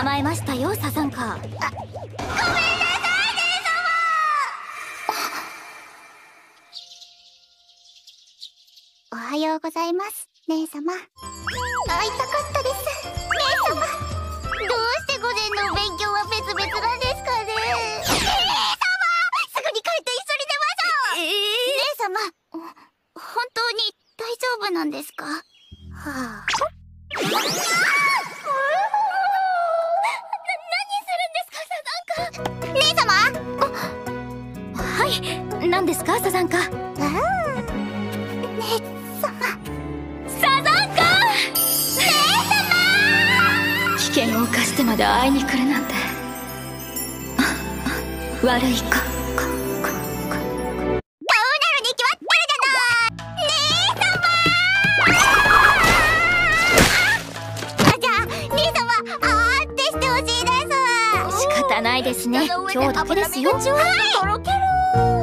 捕まえましたよサザンカ。ごめんなさい姉様。おはようございます姉様。会いたかったです姉様。どうして午前の勉強は別々なんですかね。姉様すぐに帰って一緒に出ましょう、えー、姉様本当に大丈夫なんですか？はあ姉様？はい。何ですかサザンカ？姉様。サザンカ？姉様！危険を冒してまで会いに来るなんて。悪い子汚いですね。今日だけですよ。とろける。